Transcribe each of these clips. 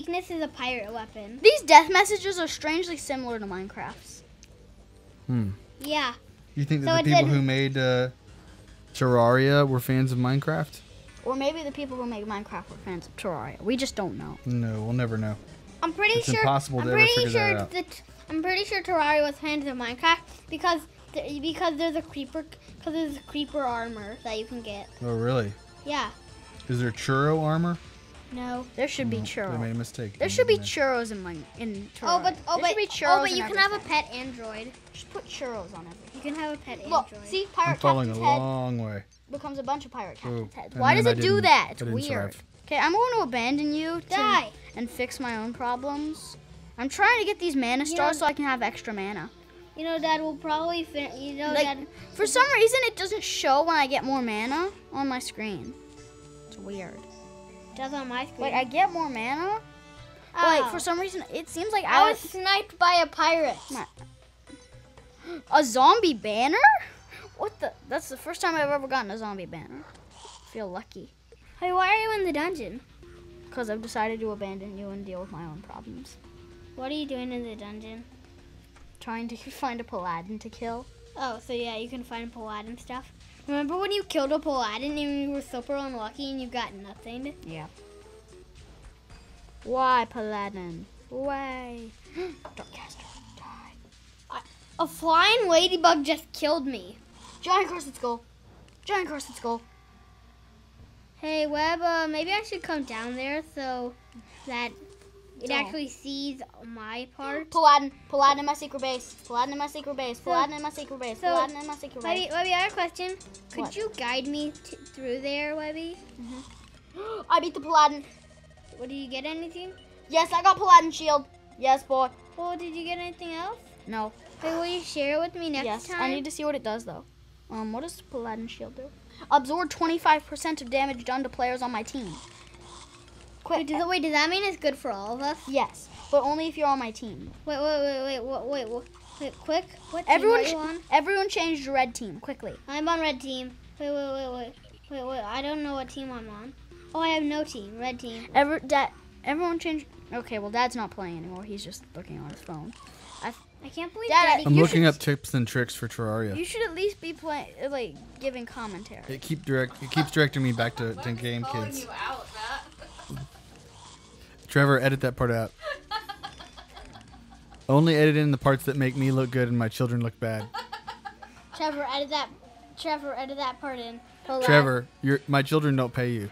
weakness is a pirate weapon. These death messages are strangely similar to Minecraft's. Hmm. Yeah. You think that it the people said- who made uh, Terraria were fans of Minecraft? Or maybe the people who make Minecraft were fans of Terraria. We just don't know. No, we'll never know. I'm pretty It's sure. impossible I'm to ever pretty figure that sure out. that I'm pretty sure Terraria was fans of Minecraft because th- because there's a creeper because there's a creeper armor that you can get. Oh, really? Yeah. Is there churro armor? No. There should be No, They churros. made a mistake. There should be didn't churros in my in Terraria. Oh, but oh, there but be oh, churros oh, but you can have a pet android. Just put churros on everything. You can have a pet Look, android. see. Pirate I'm falling a Captain's head long way. becomes a bunch of Pirate Captain's Oh, heads. Why then does I it do that? It's weird. survive. Okay, I'm going to abandon you to, and fix my own problems. I'm trying to get these mana You stars know- so I can have extra mana. You know, Dad will probably fin- you know Like, Dad. for some reason, it doesn't show when I get more mana on my screen. It's weird. Does on my screen. Like, I get more mana, but oh. like, for some reason, it seems like I I was sniped by a pirate. My- a zombie banner. What the? That's the first time I've ever gotten a zombie banner. I feel lucky. Hey, why are you in the dungeon? Because I've decided to abandon you and deal with my own problems. What are you doing in the dungeon? Trying to find a paladin to kill. Oh, so yeah, you can find Paladin stuff. Remember when you killed a Paladin and you were super unlucky and you got nothing? Yeah. Why, paladin? Why? Darkcaster, die. A flying ladybug just killed me. Giant cursed skull. Giant cursed skull. Hey, Webb, uh, maybe I should come down there so that it Don't. actually sees my part. Paladin. Paladin in my secret base. Paladin in my secret base. Paladin in my secret base. so- Paladin in my secret Webby, base. Webby, I have a question. Could What? you guide me t- through there, Webby? I beat the paladin. What, did you get anything? Yes, I got paladin shield. Yes, boy. Oh, did you get anything else? No. Hey, will you share it with me next yes, time? I need to see what it does though. Um, what does paladin shield do? Absorb 25% of damage done to players on my team. Wait, does, wait, does that mean it's good for all of us? Yes, but only if you're on my team. Wait, wait, wait, wait, wait, wait, wait, wait quick. What team Everyone, are you on? everyone change to red team quickly. I'm on red team. Wait, wait, wait, wait, wait, wait. I don't know what team I'm on. Oh, I have no team. Red team. Ever, dad, everyone change. Okay, well, dad's not playing anymore. He's just looking on his phone. I can't believe Dad, Daddy. I'm looking should- up tips and tricks for Terraria. You should at least be playing, like, giving commentary. It keep direct. It keeps directing me back to, to Game Kids. you out, Matt. Trevor, edit that part out. Only edit in the parts that make me look good and my children look bad. Trevor, edit that. Trevor, edit that part in. Hold. Trevor, your my children don't pay you.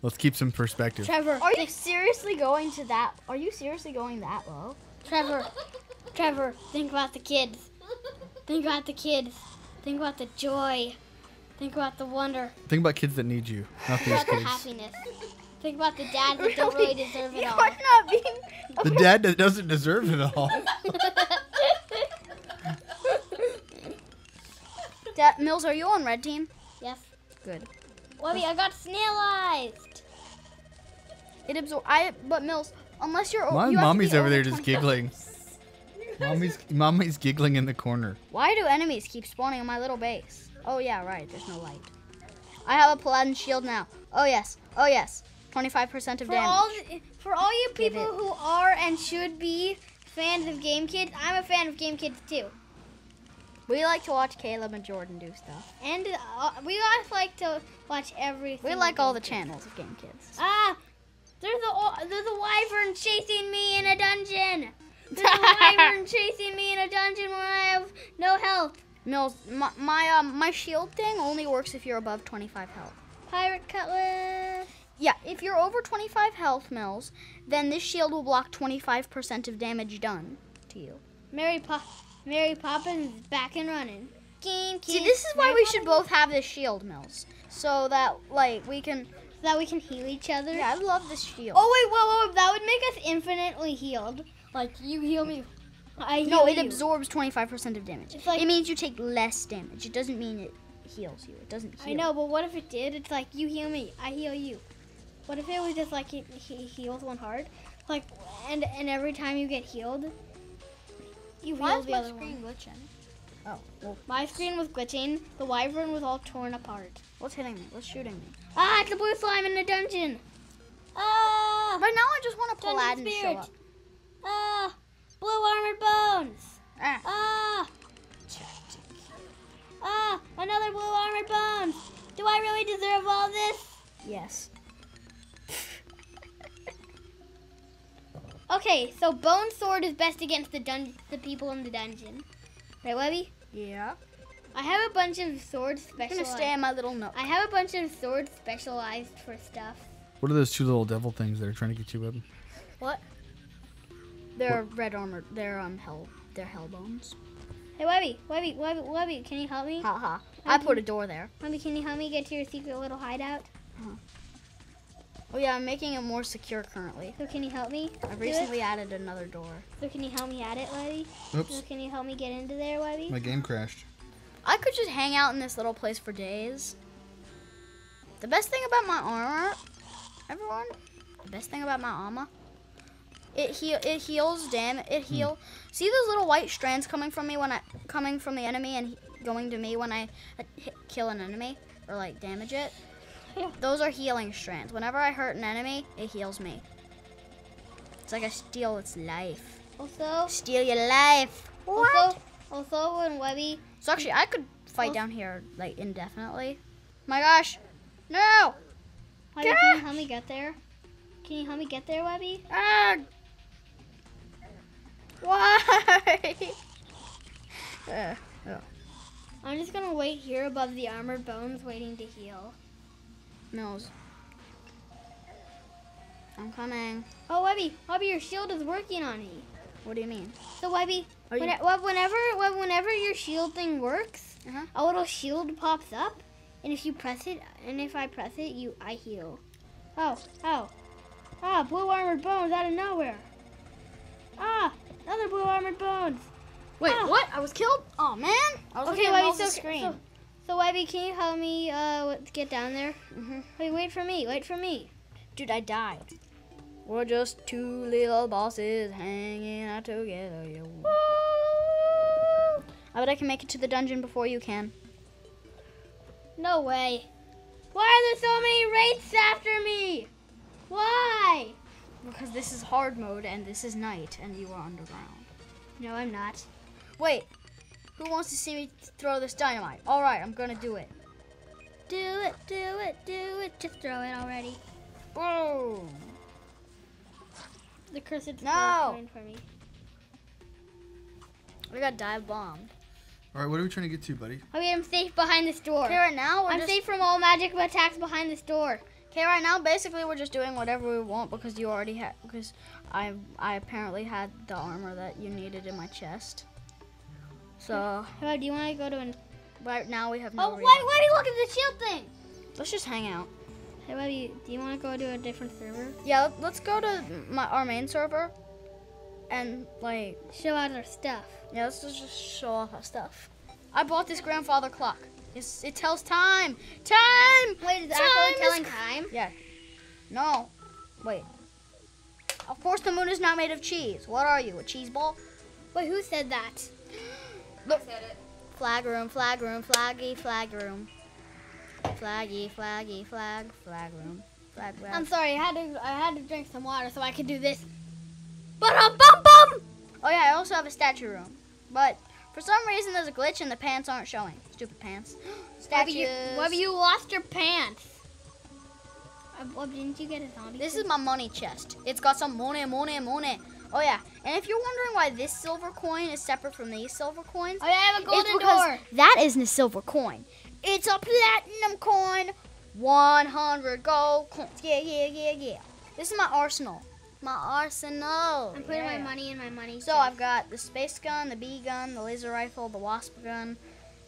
Let's keep some perspective. Trevor. Are you seriously going to that? Are you seriously going that low? Trevor. Trevor, think about the kids. Think about the kids. Think about the joy. Think about the wonder. Think about kids that need you, not these Think about the happiness. Think about the dads that don't really deserve it you all. are not being. The dad that doesn't deserve it all. Dad, Mills, are you on red team? yes. Good. Webby, I got snailized. It absor. I. But Mills, unless you're. My you mommy's over there just giggling. Mommy's mommy's giggling in the corner. Why do enemies keep spawning on my little base? Oh yeah, right. There's no light. I have a paladin shield now. Oh yes. Oh yes. 25% of For damage. all for all you people who are and should be fans of Game Kids, I'm a fan of Game Kids too. we like to watch Caleb and Jordan do stuff. And uh, we guys like to watch everything. We like all the channels of Game Kids. Ah, there's a there's a wyvern chasing me in a dungeon. There's a wyvern chasing me in a dungeon when I have no health. Mills, my my, um, my shield thing only works if you're above 25 health. Pirate cutlass. Yeah, if you're over 25 health, Mills, then this shield will block 25% of damage done to you. Mary Pop Mary Poppins is back and running. Game See, this is why Mary we should Poppins- both have this shield, Mills, so that like we can. so that we can heal each other. Yeah, I love this shield. Oh wait, whoa, whoa, whoa, that would make us infinitely healed. Like you heal me, I no, it you. absorbs 25% of damage. Like- it means you take less damage. It doesn't mean it heals you. It doesn't heal. I know, but what if it did? It's like you heal me, I heal you. What if it was just like he, he heals one heart, like, and and every time you get healed, you Why heal is the my other screen one. glitching? Oh, well, My screen was glitching. The wyvern was all torn apart. what's hitting me? What's shooting me? Ah, it's a blue slime in the dungeon. Ah! Right now, I just want a paladin to show up. Blue armored bones! Ah. Ah! Ah! Another blue armored bones! Do I really deserve all this? Yes. Okay, so bone sword is best against the dun- the people in the dungeon. Right, Webby? Yeah. I have a bunch of swords specialized. I'm gonna stay in my little nook. I have a bunch of swords specialized for stuff. What are those two little devil things that are trying to get you with? What? They're red armored. They're um hell. They're hell bones. Hey, Webby, Webby, Webby, Webby, can you help me? Ha ha. I put a door there. Webby, can you help me get to your secret little hideout? Uh -huh. Oh yeah, I'm making it more secure currently. So can you help me? I do it? recently added another door. So can you help me add it, Webby? Oops. So Oops, can you help me get into there, Webby? my game crashed. I could just hang out in this little place for days. The best thing about my armor, everyone, the best thing about my armor, it heal it heals dam it heal. See those little white strands coming from me when I coming from the enemy and going to me when I hit, kill an enemy or like damage it. Yeah. Those are healing strands. Whenever I hurt an enemy, it heals me. It's like I steal its life. Also, Steal your life. also, also when Webby, So actually, I could fight Well- down here like indefinitely. My gosh, no! Webby, can you help me get there? Can you help me get there, Webby? Ah! Why? Uh, I'm just gonna wait here above the armored bones, waiting to heal. Mills. I'm coming. Oh, Webby, Webby, your shield is working on me. What do you mean? So Webby, you- when, Webb- whenever Webb- whenever your shield thing works, Uh-huh. a little shield pops up, and if you press it, and if I press it, you I heal. Oh, oh, ah, blue armored bones out of nowhere. Ah, another blue armored bones. Wait, Ah. what? I was killed? Oh man! I was Okay, Webby, so, screen. so so Webby, can you help me uh get down there? Mhm. Wait, wait for me. Wait for me. Dude, I died. We're just two little bosses hanging out together. Yo. I bet I can make it to the dungeon before you can. No way. Why are there so many wraiths after me? Why? Because this is hard mode and this is night and you are underground. No, I'm not. Wait, who wants to see me throw this dynamite? All right, I'm gonna do it. Do it, do it, do it. Just throw it already. Boom! The cursed No. skull coming for me. We got dive bombed. All right, what are we trying to get to, buddy? Okay, I'm safe behind this door. Okay, right now we're I'm just, safe from all magic attacks behind this door. Okay, right now basically we're just doing whatever we want because you already had because I I apparently had the armor that you needed in my chest. So Hey, do you want to go to an? right now we have no. Oh, wait, reason- you Look at the shield thing. Let's just hang out. Hey, Webby, do you want to go to a different server? Yeah, let- let's go to my our main server, and like Show out our stuff. yeah, let's just show off our stuff. I bought this grandfather clock. It's, it tells time. Time. Wait, is Time actually telling c- time? Yeah. No. Wait. Of course, the moon is not made of cheese. What are you, a cheese ball? Wait, who said that? I said it. Flag room, flag room, flaggy, flag room. Flaggy, flaggy, flag, flag room. Flag, flag. I'm sorry, I had to I had to drink some water so I could do this. But bum bum. oh yeah, I also have a statue room. But for some reason, there's a glitch and the pants aren't showing. Stupid pants. Webby, Statues. you, Webby, you lost your pants. Uh, Webby, didn't you get a zombie? This is my money chest. It's got some money, money, money. Oh yeah, and if you're wondering why this silver coin is separate from these silver coins, Oh, yeah, I have a it's golden because door. that isn't a silver coin. It's a platinum coin. 100 gold coins. Yeah, yeah, yeah, yeah. This is my arsenal. My arsenal. I'm putting my money in my money. So I've got the space gun, the bee gun, the laser rifle, the wasp gun,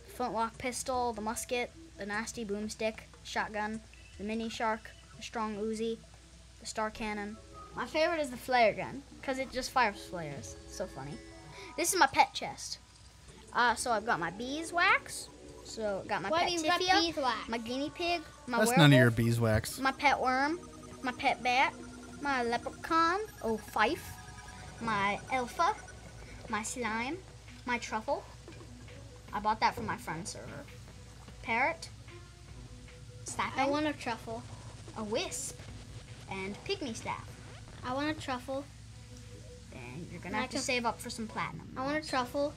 the flintlock pistol, the musket, the nasty boomstick, shotgun, the mini shark, the strong Uzi, the star cannon. My favorite is the flare gun because it just fires flares. So funny. This is my pet chest. Uh, so I've got my beeswax. So got my What pet do you got beeswax? my guinea pig, my That's werewolf, none of your beeswax. my pet worm, my pet bat, my leprechaun, oh Fife, my alpha, my slime, my truffle. I bought that from my friend's server. Parrot, I want a truffle. a wisp, and pygmy staff. I want a truffle. And you're gonna And have to save up for some platinum. I want a truffle.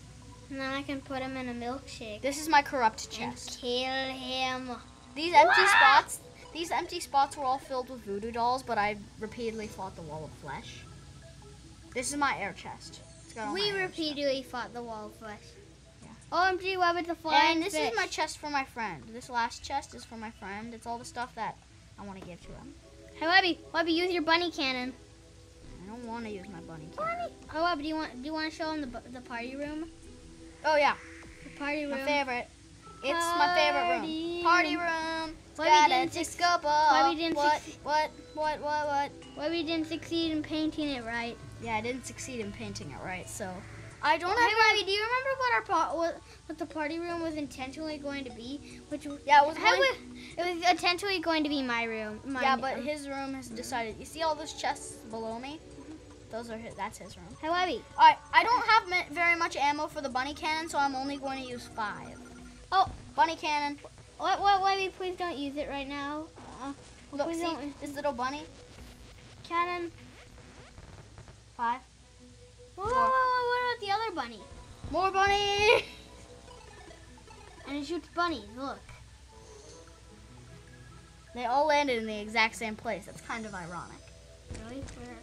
And then I can put him in a milkshake. This is my corrupt chest. and chest. kill him. These empty spots, these empty spots were all filled with voodoo dolls, but I repeatedly fought the wall of flesh. This is my air chest. It's got all We repeatedly fought the wall of flesh. Yeah. Oh, OMG, Webb with the flying And this fish. is my chest for my friend. This last chest is for my friend. It's all the stuff that I want to give to him. Hey, Webby, Webby, use your bunny cannon. I don't want to use my bunny cannon. Oh, Webby, do you want do you want to show him the the party room? Oh yeah, The party room. my favorite. It's my favorite room. Party room. Why we didn't disco Why we didn't What? What? What? What? What? Webby didn't succeed in painting it right. Yeah, I didn't succeed in painting it right, so I don't Hey, have. Webby, do you remember what our what, what the party room was intentionally going to be? Which Yeah, it was going- it was intentionally going to be my room. My Yeah, but room. his room has decided. You see all those chests below me? Those are his. That's his room. Hey, Webby. All right, I don't have very much ammo for the bunny cannon, so I'm only going to use five. Oh. bunny cannon! What, what, Webby, please don't use it right now. Uh, Look, please see don't. this little bunny. Cannon. Five. Whoa, whoa, whoa, whoa, what about the other bunny? More bunny. And it shoots bunnies. Look. They all landed in the exact same place. That's kind of ironic. Really? Where?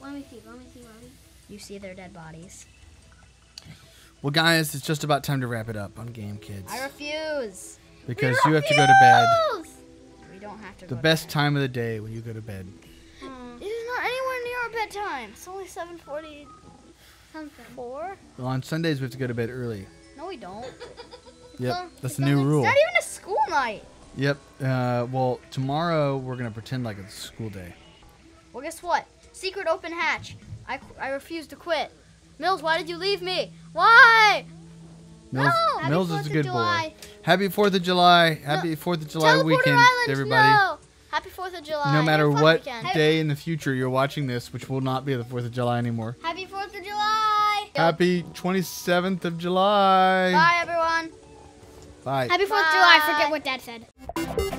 Let me see. Let me see. Let me. You see their dead bodies. Well, guys, it's just about time to wrap it up on Game Kids I refuse. because you have to go to bed. We don't have to. The go to best bed. time of the day when you go to bed. It is not anywhere near our bedtime. It's only 7:40. something. Four. Well, on Sundays we have to go to bed early. No, we don't. Yep, on- that's it's the new rule. It's not even a school night. Yep. Uh, well, tomorrow we're gonna pretend like it's school day. Well, guess what? Secret open hatch. I, I refuse to quit. Mills, why did you leave me? Why? Mills, No! Happy Mills is a good July. boy. Happy Fourth of July. Happy Fourth of July Teleporter weekend, Island, everybody. No. Happy 4th of July. No matter what weekend. day in the future you're watching this, which will not be the Fourth of July anymore. Happy Fourth of July. Happy 27th of July. Bye, everyone. Bye. Happy Fourth of July. I forget what Dad said.